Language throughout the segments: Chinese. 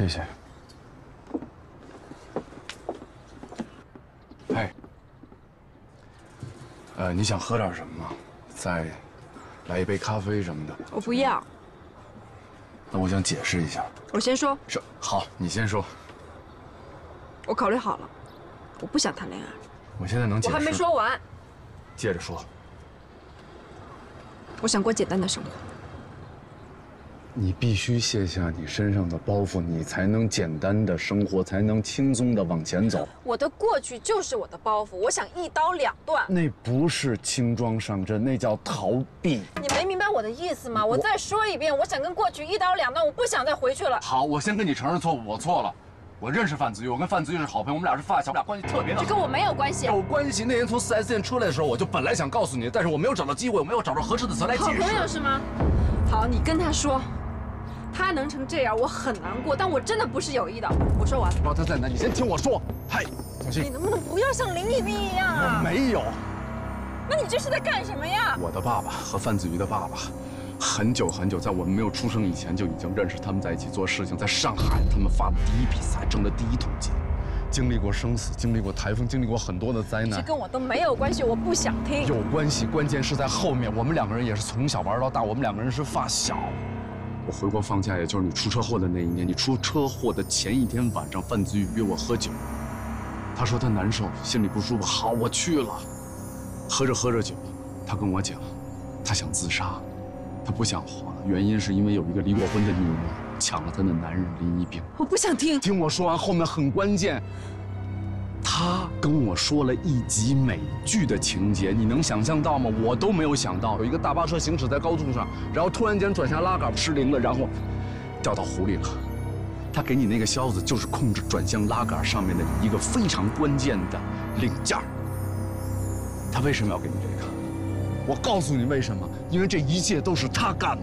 谢谢。哎，呃，你想喝点什么吗？再来一杯咖啡什么的。我不要。那我想解释一下。我先说。是，好，你先说。我考虑好了，我不想谈恋爱。我现在能解释。我还没说完。接着说。我想过简单的生活。你必须卸下你身上的包袱，你才能简单的生活，才能轻松的往前走。我的过去就是我的包袱，我想一刀两断。那不是轻装上阵，那叫逃避。你没明白我的意思吗？我再说一遍，我想跟过去一刀两断，我不想再回去了。好，我先跟你承认错误，我错了。我认识范子玉，我跟范子玉是好朋友，我们俩是发小，我们俩关系特别好。这跟我没有关系。有关系。那天从四 S 店出来的时候，我就本来想告诉你，但是我没有找到机会，我没有找到合适的词来解释。好朋友是吗？好，你跟他说。他能成这样，我很难过，但我真的不是有意的。我说完。不知道他在哪，你先听我说。嗨，小心。你能不能不要像林一斌一样啊？没有。那你这是在干什么呀？我的爸爸和范子瑜的爸爸，很久很久，在我们没有出生以前就已经认识，他们在一起做事情。在上海，他们发的第一笔财，挣的第一桶金，经历过生死，经历过台风，经历过很多的灾难。这跟我都没有关系，我不想听。有关系，关键是在后面。我们两个人也是从小玩到大，我们两个人是发小。我回国放假，也就是你出车祸的那一年。你出车祸的前一天晚上，范子玉约我喝酒。他说他难受，心里不舒服。好，我去了。喝着喝着酒，他跟我讲，他想自杀，他不想活了。原因是因为有一个离过婚的女人抢了他的男人林一冰。我不想听，听我说完，后面很关键。他跟我说了一集美剧的情节，你能想象到吗？我都没有想到，有一个大巴车行驶在高速上，然后突然间转向拉杆失灵了，然后掉到湖里了。他给你那个销子，就是控制转向拉杆上面的一个非常关键的零件。他为什么要给你这个？我告诉你为什么，因为这一切都是他干的。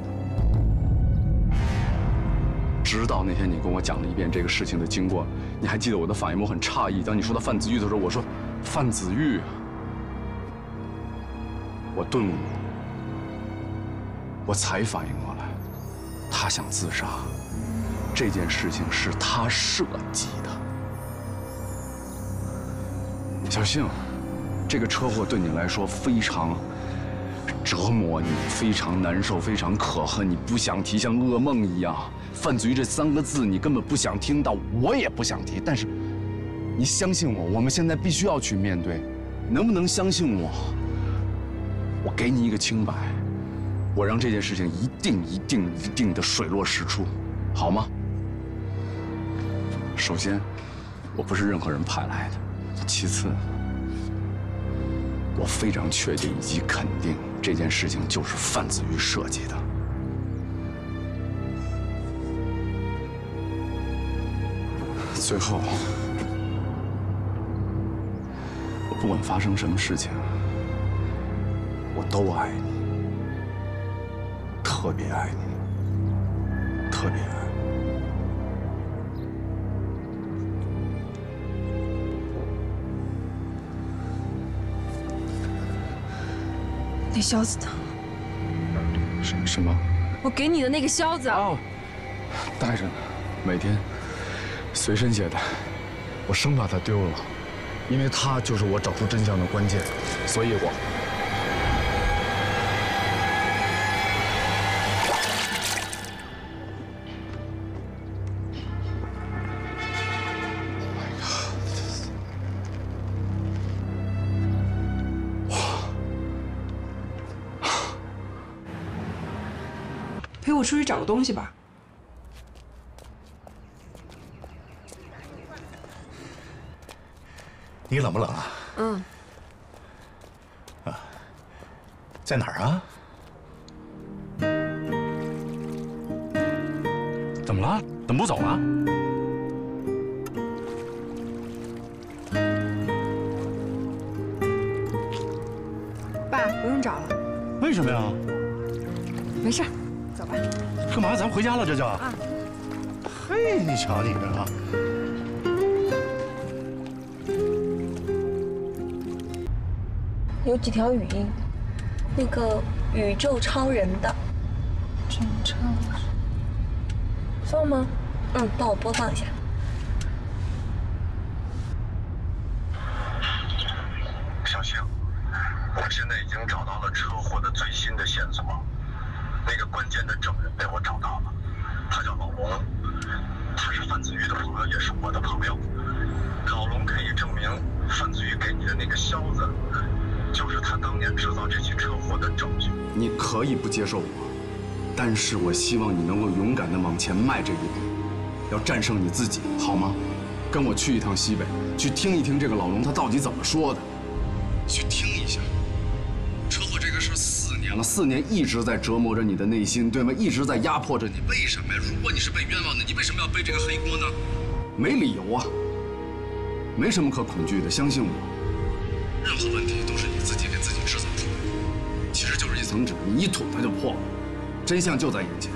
直到那天你跟我讲了一遍这个事情的经过，你还记得我的反应？我很诧异。当你说到范子玉的时候，我说：“范子玉。”我顿悟，我才反应过来，他想自杀，这件事情是他设计的。小幸，这个车祸对你来说非常折磨你，非常难受，非常可恨，你不想提，像噩梦一样。范子瑜这三个字你根本不想听到，我也不想提。但是，你相信我，我们现在必须要去面对。能不能相信我？我给你一个清白，我让这件事情一定、一定、一定的水落石出，好吗？首先，我不是任何人派来的；其次，我非常确定以及肯定这件事情就是范子瑜设计的。最后，我不管发生什么事情，我都爱你，特别爱你，特别爱。那销子呢？什什么？我给你的那个销子。哦，带着呢，每天。随身携带，我生怕它丢了，因为它就是我找出真相的关键，所以我。陪我出去找个东西吧。你冷不冷啊？嗯。啊，在哪儿啊？怎么了？怎么不走了？爸，不用找了。为什么呀？没事，走吧。干嘛？咱回家了，这就。啊。嘿，你瞧你这啊。有几条语音，那个宇宙超人的，真超放吗？嗯，帮我播放一下。小星，我现在已经找到了车祸的最新的线索，那个关键的证人被我找到了，他叫老龙，他是范子瑜的朋友，也是我的朋友。老龙可以证明范子瑜给你的那个销子，就是他当年制造这起车祸的证据。你可以不接受我，但是我希望你能够勇敢地往前迈这一步，要战胜你自己，好吗？跟我去一趟西北，去听一听这个老龙他到底怎么说的，去听一下。车祸这个事四年了，四年一直在折磨着你的内心，对吗？一直在压迫着你。为什么呀？如果你是被冤枉的，你为什么要背这个黑锅呢？没理由啊，没什么可恐惧的，相信我。任何问题都是你自己给自己制造出来的，其实就是一层纸，你一捅它就破了，真相就在眼前。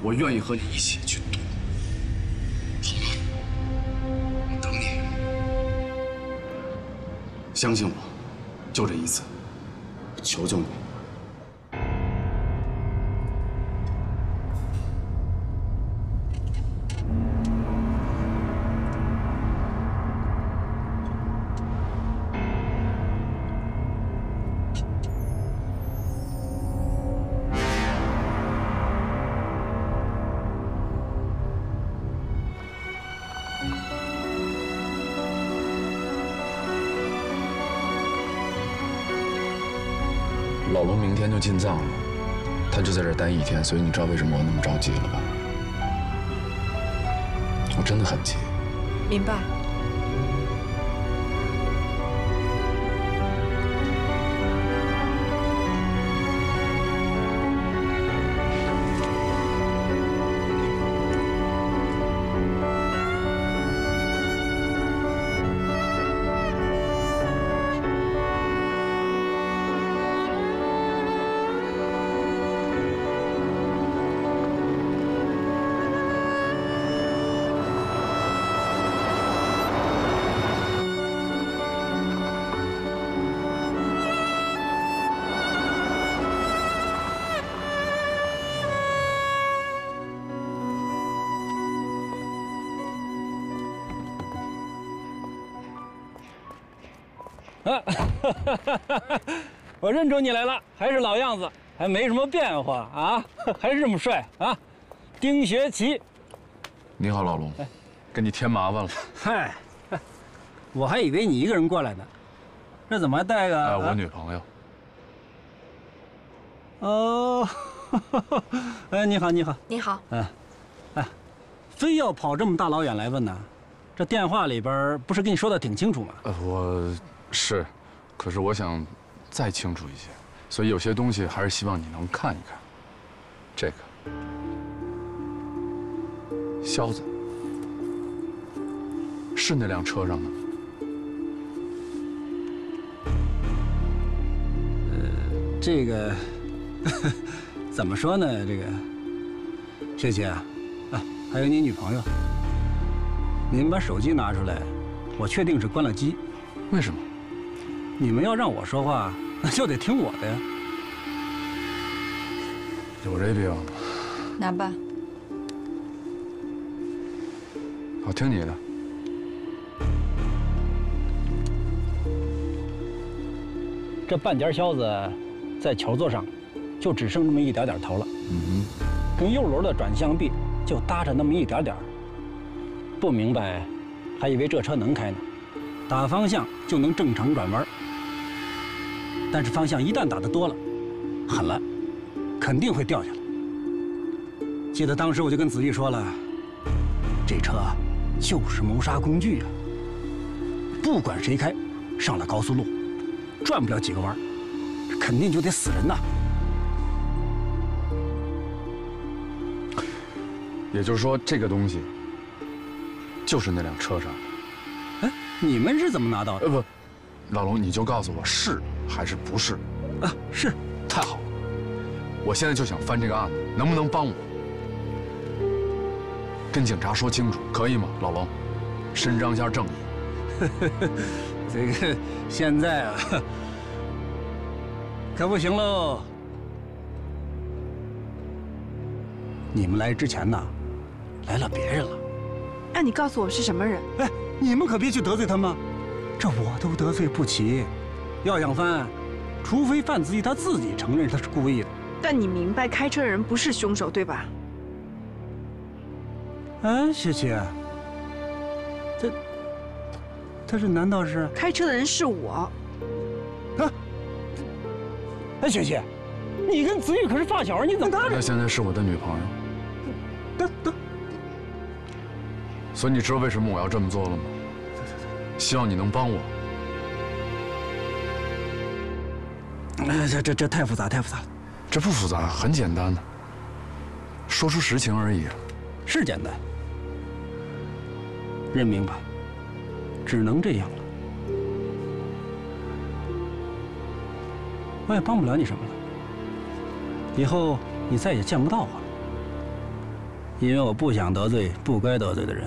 我愿意和你一起去赌，好吗？我等你，相信我，就这一次，求求你。老龙明天就进藏了，他就在这儿待一天，所以你知道为什么我那么着急了吧？我真的很急。明白。我认出你来了，还是老样子，还没什么变化啊，还是这么帅啊，丁学奇。你好，老龙，给你添麻烦了。嗨，我还以为你一个人过来呢，这怎么还带个？哎，我女朋友。哦，哎，你好，你好，你好，嗯，哎，非要跑这么大老远来问呢？这电话里边不是跟你说的挺清楚吗？呃，我是，可是我想再清楚一些，所以有些东西还是希望你能看一看。这个销子是那辆车上的吗？这个 怎么说呢？这个雪姐啊，啊，还有你女朋友，你们把手机拿出来，我确定是关了机。为什么？你们要让我说话，那就得听我的呀。有这必要吗？拿吧。我，听你的。这半截销子在桥座上，就只剩那么一点点头了。嗯跟右轮的转向臂就搭着那么一点点儿不明白，还以为这车能开呢，打方向就能正常转弯。但是方向一旦打得多了，狠了，肯定会掉下来。记得当时我就跟子玉说了，这车就是谋杀工具啊！不管谁开，上了高速路，转不了几个弯，肯定就得死人呐。也就是说，这个东西就是那辆车上的。哎，你们是怎么拿到的？呃不，老龙，你就告诉我是还是不是？啊，是，太好了，我现在就想翻这个案子，能不能帮我？跟警察说清楚，可以吗？老龙，伸张一下正义。这个现在啊，可不行喽。你们来之前呢，来了别人了。那你告诉我是什么人？哎，你们可别去得罪他们，这我都得罪不起。要想翻，除非范子玉他自己承认他是故意的。但你明白开车人不是凶手对吧？哎，雪琪，这，他这难道是？开车的人是我。啊！哎，雪琪，你跟子玉可是发小，你怎么？她现在是我的女朋友。等等。所以你知道为什么我要这么做了吗？希望你能帮我。哎，这这这太复杂，太复杂了。这不复杂，很简单的，说出实情而已。是简单，认命吧，只能这样了。我也帮不了你什么了。以后你再也见不到我了，因为我不想得罪不该得罪的人。